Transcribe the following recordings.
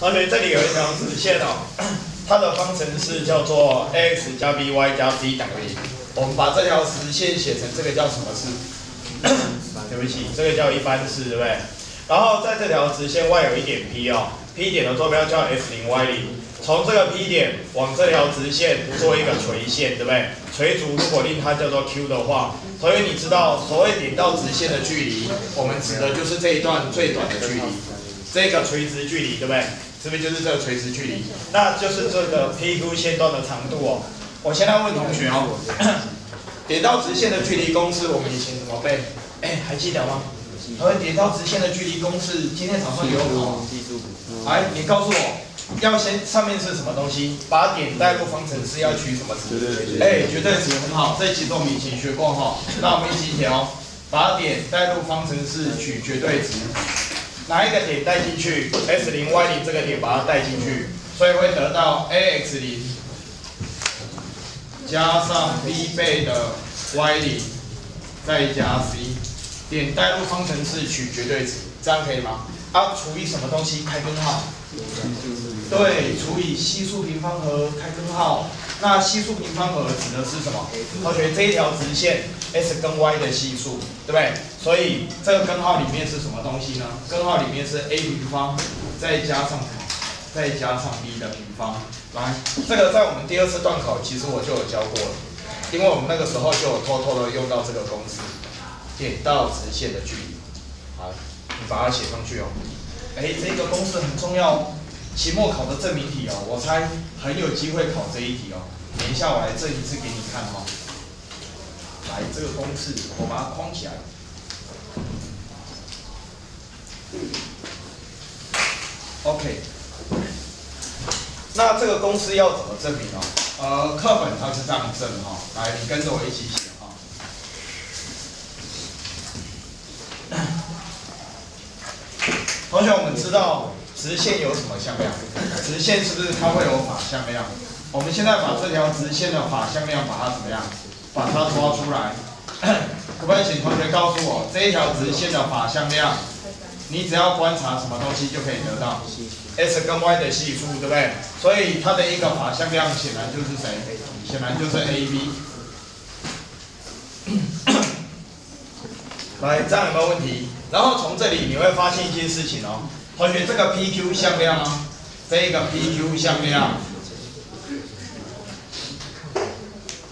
同学，这里有一条直线哦，它的方程式叫做 ax 加 by 加 c 等于零。我们把这条直线写成这个叫什么式？对不起，这个叫一般式，对不对？然后在这条直线外有一点 P 哦，P 点的坐标叫 x 零 y 零。从这个 P 点往这条直线做一个垂线，对不对？垂足如果令它叫做 Q 的话，同学你知道所谓点到直线的距离，我们指的就是这一段最短的距离，这个垂直距离，对不对？是不是就是这个垂直距离？那就是这个 PQ 线段的长度哦。我现在问同学哦，点到直线的距离公式我们以前怎么背？哎，还记得吗？同学，点到直线的距离公式今天早上有考。来，你告诉我。要先上面是什么东西？把点带入方程式要取什么值？哎，绝对值很好，这几种我们以前学过哈。那我们一起调，把点带入方程式取绝对值，哪一个点带进去？S 零 Y 零这个点把它带进去，所以会得到 AX 零加上 B 倍的 Y 零再加 C，点带入方程式取绝对值，这样可以吗？啊，除以什么东西？开根号。对，除以系数平方和开根号。那系数平方和指的是什么？同学，这一条直线 x 跟 y 的系数，对不对？所以这个根号里面是什么东西呢？根号里面是 a 平方再加上什么？再加上 b 的平方。来，这个在我们第二次段考其实我就有教过了，因为我们那个时候就有偷偷的用到这个公式，点到直线的距离。好，你把它写上去哦。哎，这个公式很重要，期末考的证明题哦，我猜很有机会考这一题哦。等一下我来证一次给你看哈。来，这个公式我把它框起来。OK。那这个公式要怎么证明哦？呃，课本它是这样证哈。来，你跟着我一起写哈。同学，我们知道直线有什么向量？直线是不是它会有法向量？我们现在把这条直线的法向量把它怎么样？把它抓出来。可不可以请同学告诉我，这一条直线的法向量，你只要观察什么东西就可以得到 x 跟 y 的系数，对不对？所以它的一个法向量显然就是谁？显然就是 AB。来，这样有没有问题？然后从这里你会发现一件事情哦，同学，这个 PQ 向量啊，这个 PQ 向量，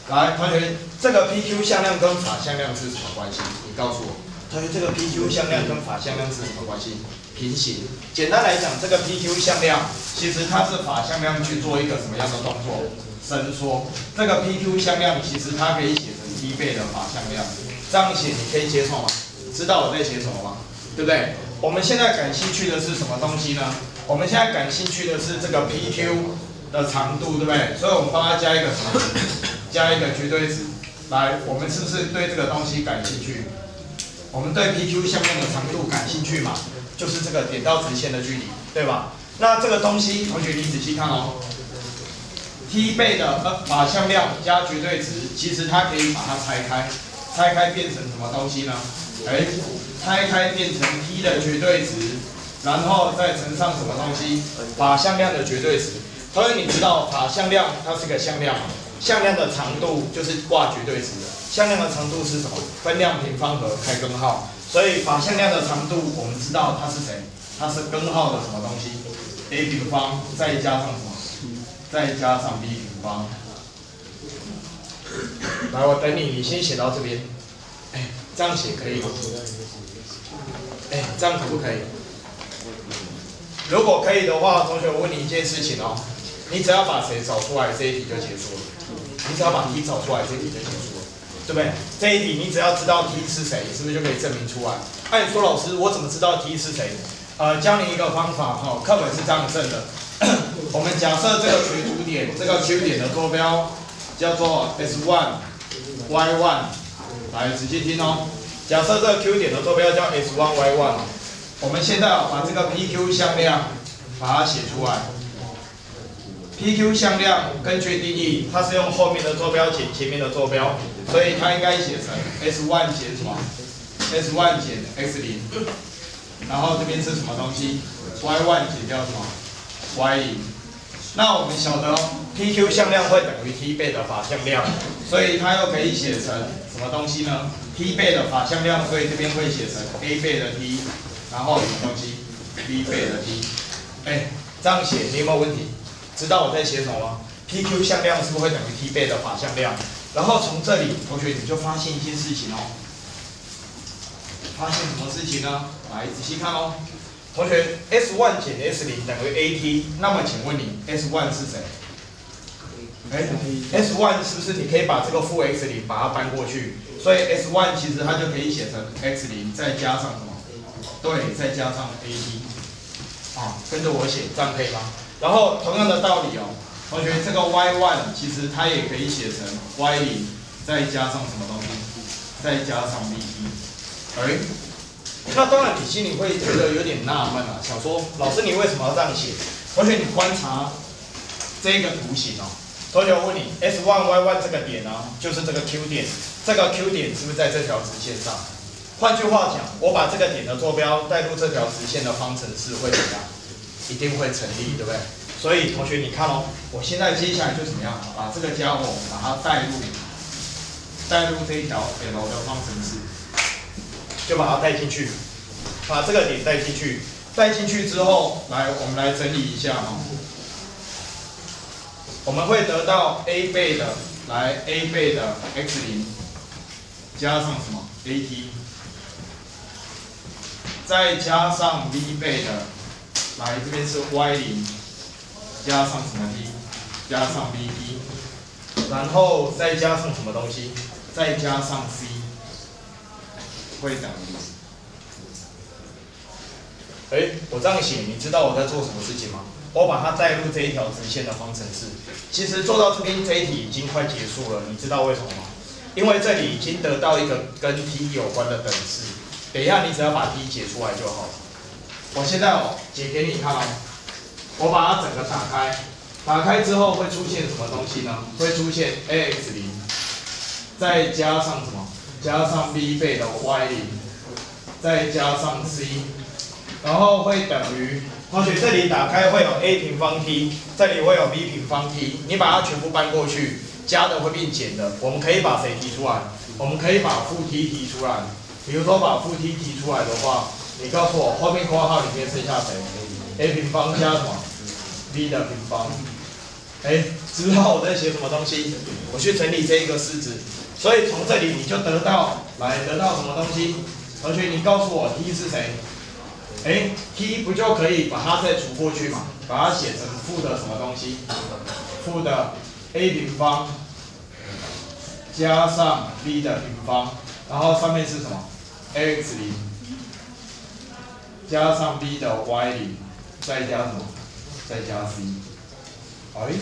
来，同学，这个 PQ 向量跟法向量是什么关系？你告诉我，同学，这个 PQ 向量跟法向量是什么关系？平行。简单来讲，这个 PQ 向量其实它是法向量去做一个什么样的动作？伸缩。这个 PQ 向量其实它可以写成 T 倍的法向量。这样写你可以接受吗？知道我在写什么吗？对不对？我们现在感兴趣的是什么东西呢？我们现在感兴趣的是这个 PQ 的长度，对不对？所以我们帮它加一个什么？加一个绝对值。来，我们是不是对这个东西感兴趣？我们对 PQ 向量的长度感兴趣嘛？就是这个点到直线的距离，对吧？那这个东西，同学你仔细看哦。T 倍的呃法向量加绝对值，其实它可以把它拆开。拆开变成什么东西呢？哎，拆开变成 T 的绝对值，然后再乘上什么东西？法向量的绝对值。同学，你知道法向量它是个向量？向量的长度就是挂绝对值的。向量的长度是什么？分量平方和开根号。所以法向量的长度，我们知道它是谁？它是根号的什么东西？a 平方再加上什么？再加上 b 平方。来，我等你，你先写到这边。哎，这样写可以吗？哎，这样可不可以？如果可以的话，同学，我问你一件事情哦，你只要把谁找出来，这一题就结束了。你只要把 T 找出来，这一题就结束了，对不对？这一题你只要知道 T 是谁，是不是就可以证明出来？那你说老师，我怎么知道 T 是谁？呃，教你一个方法哈，课本是这样证的。我们假设这个垂足点，这个 Q 点的坐标。叫做 s one y one，来仔细听哦。假设这个 Q 点的坐标叫 s one y one，我们现在啊把这个 PQ 向量把它写出来。PQ 向量根据定义，它是用后面的坐标减前面的坐标，所以它应该写成 s one 减什么？s one 减 x 零，然后这边是什么东西？y one 减掉什么 y 零。那我们晓得 PQ 向量会等于 T 倍的法向量，所以它又可以写成什么东西呢？T 倍的法向量，所以这边会写成 A 倍的 T，然后什么东西？B 倍的 T。哎，这样写你有没有问题？知道我在写什么吗？PQ 向量是不是会等于 T 倍的法向量？然后从这里，同学你就发现一件事情哦。发现什么事情呢？来仔细看哦。同学，S one 减 S 零等于 AT，那么请问你 S one 是谁？哎，S one 是不是你可以把这个负 X 零把它搬过去？所以 S one 其实它就可以写成 X 零再加上什么？对，再加上 AT。啊，跟着我写，这样可以吗？然后同样的道理哦，同学，这个 Y one 其实它也可以写成 Y 零再加上什么东西？再加上 BT。哎。那当然，你心里会觉得有点纳闷啊，想说老师你为什么要这样写？同学，你观察这个图形哦。同学，我问你，S one Y one 这个点呢，就是这个 Q 点，这个 Q 点是不是在这条直线上？换句话讲，我把这个点的坐标带入这条直线的方程式会怎么样？一定会成立，对不对？所以同学你看哦，我现在接下来就怎么样？把这个家伙把它带入，带入这一条 L 的方程式。就把它带进去，把这个点带进去，带进去之后，来，我们来整理一下哦。我们会得到 a 倍的，来 a 倍的 x 零加上什么？At，再加上 v 倍的，来这边是 y 零加上什么 t，加上 vt，然后再加上什么东西，再加上 c。会等于，哎，我这样写，你知道我在做什么事情吗？我把它带入这一条直线的方程式。其实做到这边这一题已经快结束了，你知道为什么吗？因为这里已经得到一个跟 t 有关的等式。等一下你只要把 t 解出来就好。我现在哦解给你看哦，我把它整个打开，打开之后会出现什么东西呢？会出现 ax 零，再加上什么？加上 b 倍的 y 零，再加上 c，然后会等于，同学这里打开会有 a 平方 t，这里会有 b 平方 t，你把它全部搬过去，加的会变减的，我们可以把谁提出来？我们可以把负 t 提出来。比如说把负 t 提出来的话，你告诉我后面括号里面剩下谁？a 平方加什么？b 的平方。哎，知道我在写什么东西？我去整理这一个式子。所以从这里你就得到来得到什么东西？同学，你告诉我 t 是谁？哎，t 不就可以把它再除过去嘛？把它写成负的什么东西？负的 a 平方加上 b 的平方，然后上面是什么？X 零加上 b 的 y 零，再加什么？再加 c。哎。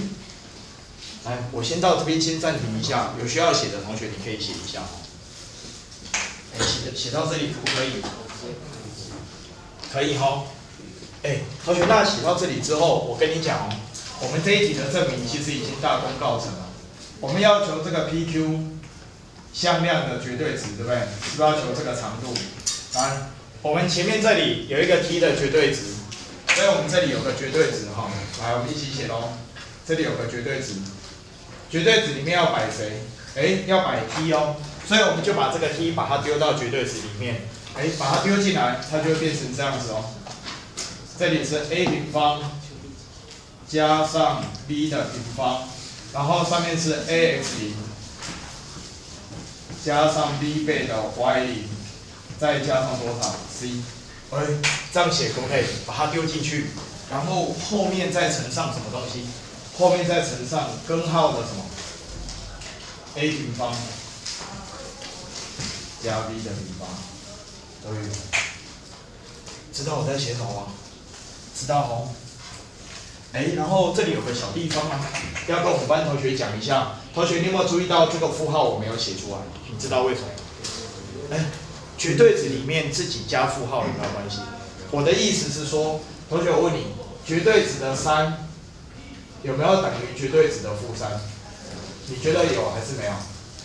来，我先到这边先暂停一下，有需要写的同学你可以写一下。哎，写写到这里可不可以？可以哈。哎，同学，那写到这里之后，我跟你讲哦，我们这一题的证明其实已经大功告成了。我们要求这个 PQ 向量的绝对值，对不对？是不是要求这个长度？来，我们前面这里有一个 T 的绝对值，所以我们这里有个绝对值哈。来，我们一起写喽。这里有个绝对值。绝对值里面要摆谁？哎，要摆 t 哦，所以我们就把这个 t 把它丢到绝对值里面，哎，把它丢进来，它就会变成这样子哦。这里是 a 平方加上 b 的平方，然后上面是 ax 零加上 b 倍的 y 零，再加上多少 c？哎，这样写可不可以？把它丢进去，然后后面再乘上什么东西？后面再乘上根号的什么 a 平方加 b 的平方，等于，知道我在写什么吗？知道哦。哎，然后这里有个小地方啊，要跟我们班同学讲一下。同学，你有没有注意到这个负号我没有写出来？你知道为什么？哎，绝对值里面自己加负号有没有关系？我的意思是说，同学我问你，绝对值的三。有没有等于绝对值的负三？你觉得有还是没有？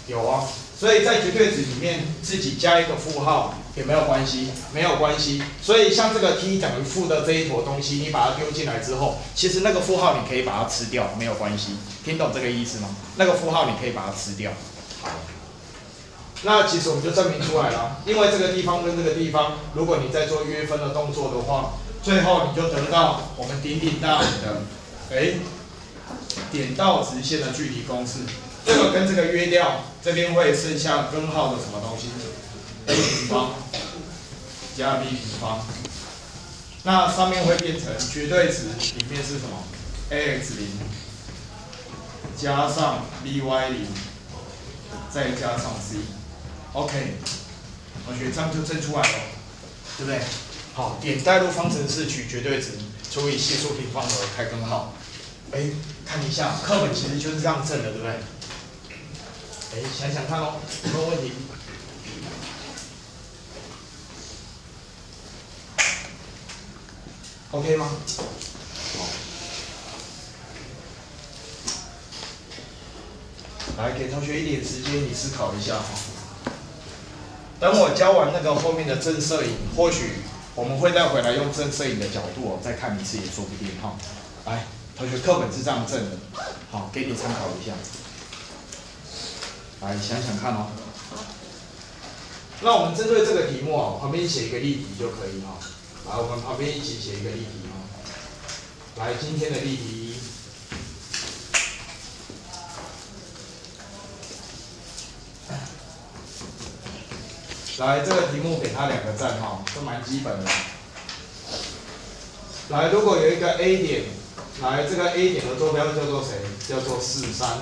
有啊，所以在绝对值里面自己加一个负号，也没有关系？没有关系。所以像这个 t 等于负的这一坨东西，你把它丢进来之后，其实那个负号你可以把它吃掉，没有关系。听懂这个意思吗？那个负号你可以把它吃掉。好。那其实我们就证明出来了，因为这个地方跟这个地方，如果你在做约分的动作的话，最后你就得到我们顶顶大的，哎，点到直线的距离公式。这个跟这个约掉，这边会剩下根号的什么东西？a 平方加 b 平方。那上面会变成绝对值，里面是什么？ax 零加上 by 零，再加上 c。OK，同学这样就证出来了，对不对？好，点代入方程式取绝对值，除以系数平方和开根号。哎，看一下课本其实就是这样证的，对不对？哎，想想看哦，有没有问题？OK 吗？好，来给同学一点时间，你思考一下。等我教完那个后面的正摄影，或许我们会再回来用正摄影的角度哦，再看一次也说不定哈。来，同学，课本是这样正的，好，给你参考一下。来想想看哦。那我们针对这个题目啊，旁边写一个例题就可以哈。来，我们旁边一起写一个例题哦。来，今天的例题。来，这个题目给他两个赞哈，都蛮基本的。来，如果有一个 A 点，来这个 A 点的坐标叫做谁？叫做四三。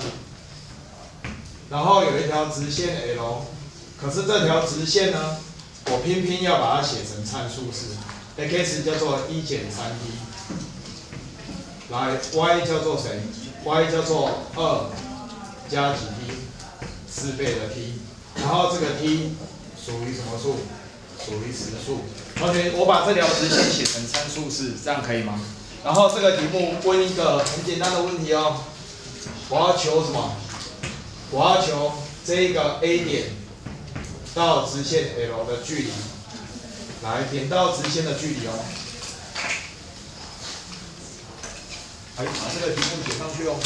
然后有一条直线 L，可是这条直线呢，我偏偏要把它写成参数式，x 叫做一减三 t。来，y 叫做谁？y 叫做二加几 t，四倍的 t。然后这个 t。属于什么数？属于实数。同学，我把这条直线写成参数式，这样可以吗？然后这个题目问一个很简单的问题哦，我要求什么？我要求这个 A 点到直线 L 的距离。来，点到直线的距离哦。来，把这个题目写上去哦。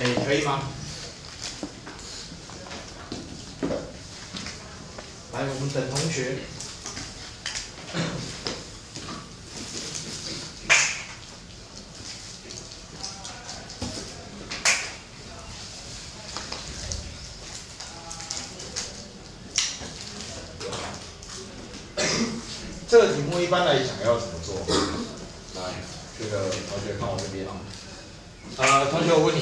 哎，可以吗？来，我们等同学。一般来讲要怎么做？来，这个同学看我这边啊。呃，同学，我问你。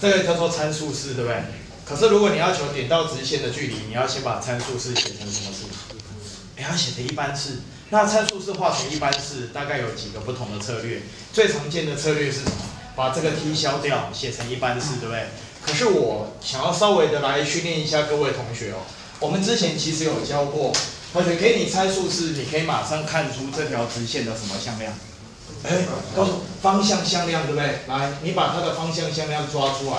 这个叫做参数式，对不对？可是如果你要求点到直线的距离，你要先把参数式写成什么式？你要写成一般式。那参数式化成一般式，大概有几个不同的策略。最常见的策略是什么？把这个 t 消掉，写成一般式，对不对？可是我想要稍微的来训练一下各位同学哦。我们之前其实有教过，同学给你参数是，你可以马上看出这条直线的什么向量？哎，告诉方向向量对不对？来，你把它的方向向量抓出来。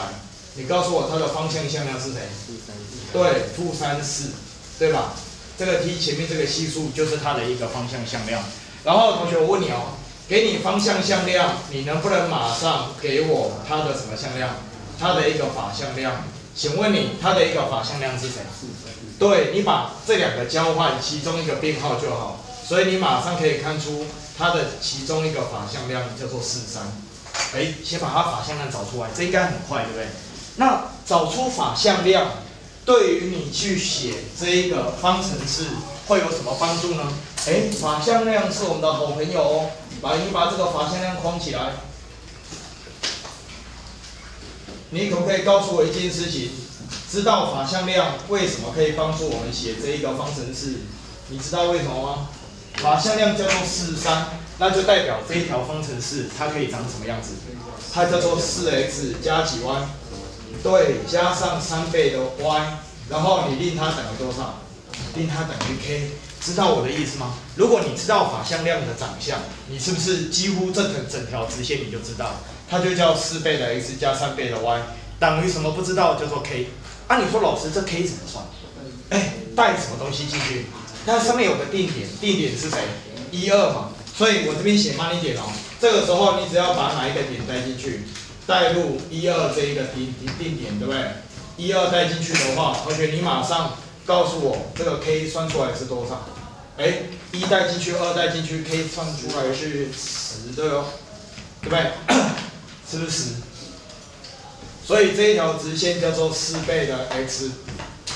你告诉我它的方向向量是谁？负三四。对，负三四，对吧？这个 t 前面这个系数就是它的一个方向向量。然后同学，我问你哦，给你方向向量，你能不能马上给我它的什么向量？它的一个法向量。请问你它的一个法向量是谁？对，你把这两个交换，其中一个变号就好。所以你马上可以看出。它的其中一个法向量叫做四三，哎，先把它法向量找出来，这应该很快，对不对？那找出法向量，对于你去写这一个方程式会有什么帮助呢？哎，法向量是我们的好朋友哦，来，你把这个法向量框起来。你可不可以告诉我一件事情？知道法向量为什么可以帮助我们写这一个方程式？你知道为什么吗？法向量叫做四三，那就代表这一条方程式它可以长什么样子？它叫做四 x 加几 y？对，加上三倍的 y，然后你令它等于多少？令它等于 k，知道我的意思吗？如果你知道法向量的长相，你是不是几乎这整整条直线你就知道？它就叫四倍的 x 加三倍的 y，等于什么不知道，叫做 k。啊，你说老师这 k 怎么算？哎，带什么东西进去？它上面有个定点，定点是谁？一二嘛。所以我这边写慢一点哦。这个时候你只要把哪一个点带进去，带入一二这一个定定定点，对不对？一二带进去的话，同学你马上告诉我这个 k 算出来是多少？哎，一带进去，二带进去，k 算出来是十对哦，对不对？是不是十？所以这一条直线叫做四倍的 x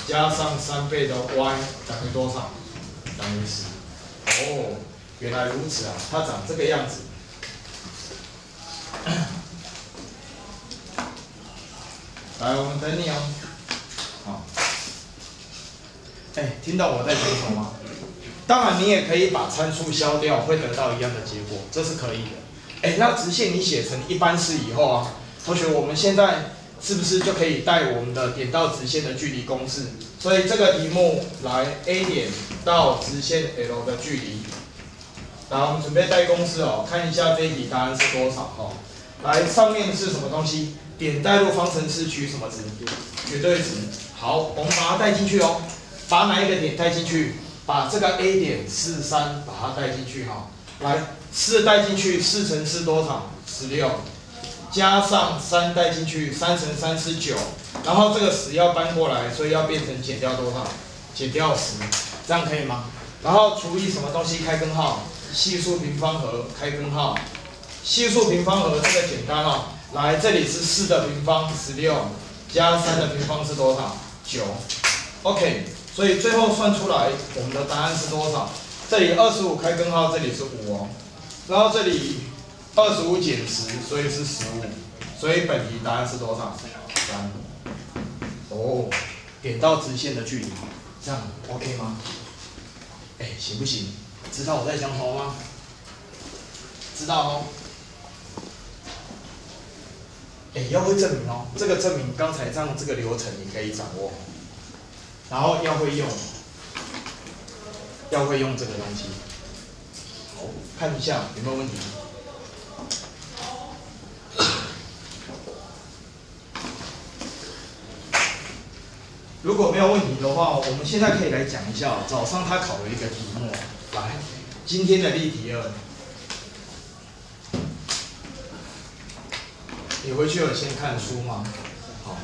加上三倍的 y 等于多少？等于十。哦。原来如此啊，它长这个样子。来，我们等你哦。好。哎，听到我在讲什么吗？当然，你也可以把参数消掉，会得到一样的结果，这是可以的。哎，那直线你写成一般式以后啊，同学，我们现在是不是就可以带我们的点到直线的距离公式？所以这个题目来 A 点到直线 L 的距离。来，我们准备带公式哦，看一下这一题答案是多少哈。来，上面是什么东西？点带入方程式取什么值？绝对值。好，我们把它带进去哦。把哪一个点带进去？把这个 A 点四三把它带进去哈。来，四带进去，四乘四多少？十六。加上三带进去，三乘三是九。然后这个十要搬过来，所以要变成减掉多少？减掉十，这样可以吗？然后除以什么东西？开根号。系数平方和开根号，系数平方和这个简单哦。来，这里是四的平方十六，加三的平方是多少？九。OK，所以最后算出来我们的答案是多少？这里二十五开根号，这里是五哦。然后这里二十五减十，所以是十五。所以本题答案是多少？三。哦，点到直线的距离，这样 OK 吗？哎，行不行？知道我在讲什么吗？知道哦。哎，要会证明哦，这个证明刚才这样这个流程你可以掌握，然后要会用，要会用这个东西。好，看一下有没有问题。如果没有问题的话，我们现在可以来讲一下早上他考的一个题目。来，今天的例题二，你回去有先看书吗？好，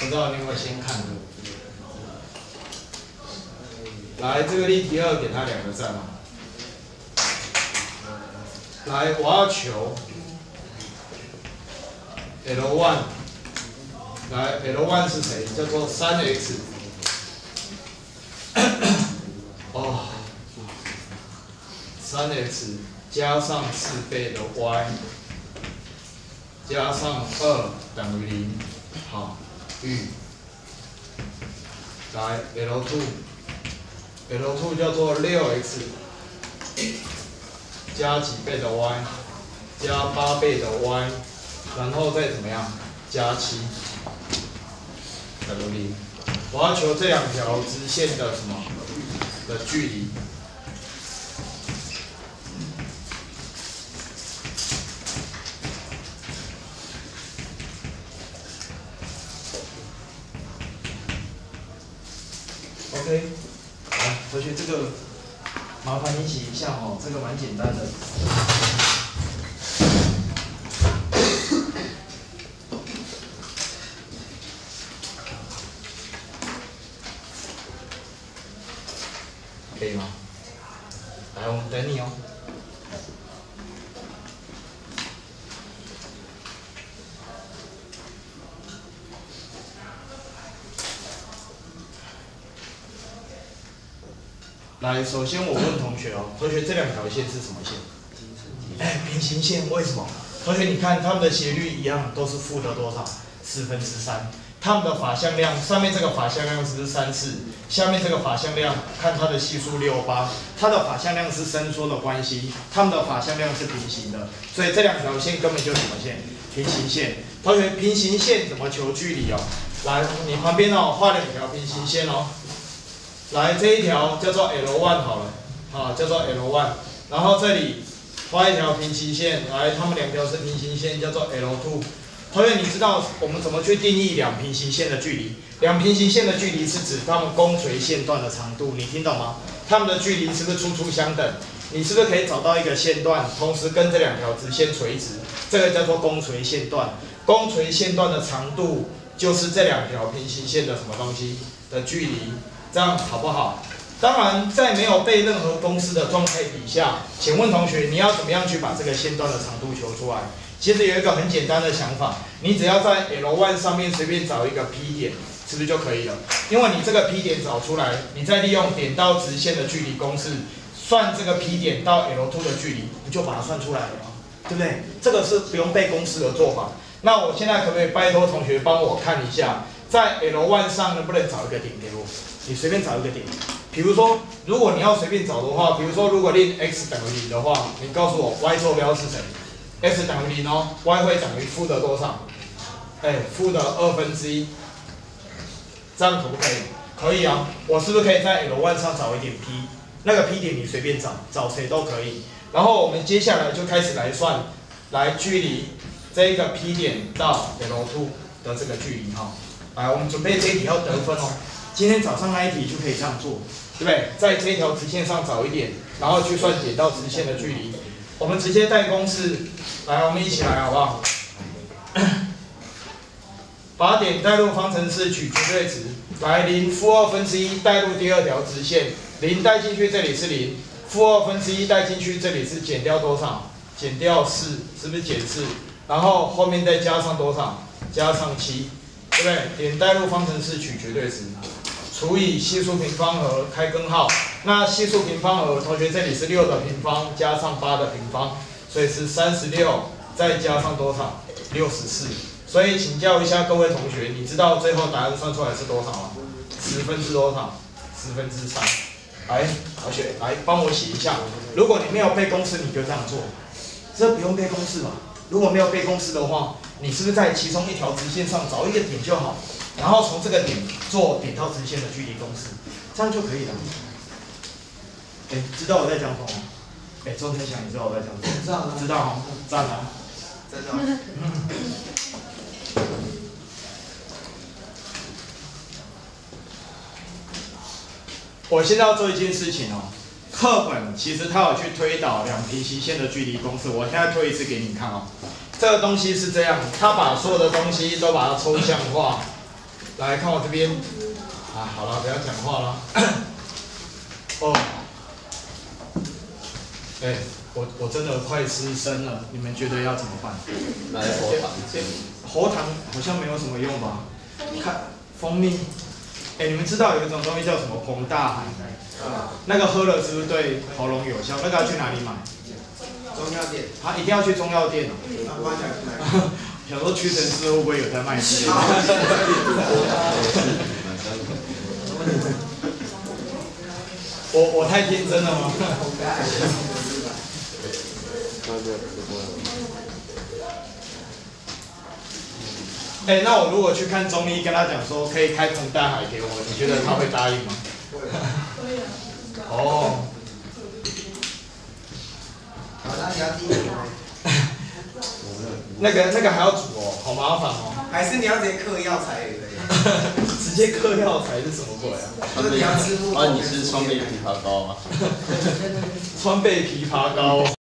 不知道你有没有先看过。来，这个例题二给他两个赞吗？来，我要求 L one，来，L one 是谁？叫做三 x。哦。三 x 加上四倍的 y 加上二等于零，好，嗯来 L two，L two 叫做六 x 加几倍的 y 加八倍的 y，然后再怎么样？加七。等于零，我要求这两条直线的什么？的距离。OK，好，同学，这个麻烦你写一下哦，这个蛮简单的，可以吗？来，我们等你哦。来，首先我问同学哦，同学这两条线是什么线？哎，平行线。为什么？同学你看，它们的斜率一样，都是负的多少？四分之三。它们的法向量，上面这个法向量是三次？下面这个法向量，看它的系数六八，它的法向量是伸缩的关系，它们的法向量是平行的，所以这两条线根本就是什么线？平行线。同学，平行线怎么求距离哦？来，你旁边哦画两条平行线哦。来这一条叫做 L one 好了，啊叫做 L one，然后这里画一条平行线，来它们两条是平行线，叫做 L two，同学，你知道我们怎么去定义两平行线的距离？两平行线的距离是指它们弓垂线段的长度，你听懂吗？它们的距离是不是初初相等？你是不是可以找到一个线段，同时跟这两条直线垂直？这个叫做弓垂线段。弓垂线段的长度就是这两条平行线的什么东西的距离？这样好不好？当然，在没有背任何公式的状态底下，请问同学，你要怎么样去把这个线段的长度求出来？其实有一个很简单的想法，你只要在 L one 上面随便找一个 P 点，是不是就可以了？因为你这个 P 点找出来，你再利用点到直线的距离公式。算这个 P 点到 L2 的距离，不就把它算出来了吗？对不对？这个是不用背公式的做法。那我现在可不可以拜托同学帮我看一下，在 L1 上能不能找一个点给我？你随便找一个点。比如说，如果你要随便找的话，比如说如果令 x 等于零的话，你告诉我 y 坐标是谁？x 等于零哦，y 会等于负的多少？哎，负的二分之一。这样可不可以？可以啊。我是不是可以在 L1 上找一点 P？那个 P 点你随便找，找谁都可以。然后我们接下来就开始来算，来距离这一个 P 点到 L2 的这个距离哈。来，我们准备这一题要得分哦。今天早上那一题就可以这样做，对不对？在这一条直线上找一点，然后去算点到直线的距离。我们直接带公式，来，我们一起来好不好？把点带入方程式取绝对值，来零负二分之一带入第二条直线。零带进去，这里是零，负二分之一带进去，这里是减掉多少？减掉四，是不是减四？然后后面再加上多少？加上七，对不对？点代入方程式取绝对值，除以系数平方和开根号。那系数平方和同学这里是六的平方加上八的平方，所以是三十六，再加上多少？六十四。所以请教一下各位同学，你知道最后答案算出来是多少吗？十分之多少？十分之三。来，同学，来帮我写一下。如果你没有背公式，你就这样做。这不用背公式嘛？如果没有背公式的话，你是不是在其中一条直线上找一个点就好，然后从这个点做点到直线的距离公式，这样就可以了。哎，知道我在讲什么吗？哎，钟天祥，你知道我在讲什么？知道，知道哈，赞啊。知道。我现在要做一件事情哦，课本其实它有去推导两平行线的距离公式，我现在推一次给你看哦。这个东西是这样，它把所有的东西都把它抽象化。来看我这边，啊，好了，不要讲话了。哦，哎，我我真的快失声了，你们觉得要怎么办？来喉糖，喉糖好像没有什么用吧？看蜂蜜。哎，你们知道有一种东西叫什么膨大海？那个喝了是不是对喉咙有效？那个要去哪里买？中药店。他一定要去中药店哦。想说屈臣氏会不会有在卖？我我太天真了吗？哎，那我如果去看中医，跟他讲说可以开盆大海给我，你觉得他会答应吗？可以啊。哦。好，那你要第那个那个还要煮哦，好麻烦哦。还是你要直接嗑药材也可以。直接嗑药材是什么鬼啊？你要吃啊，你是川贝枇杷膏吗？川贝枇杷膏。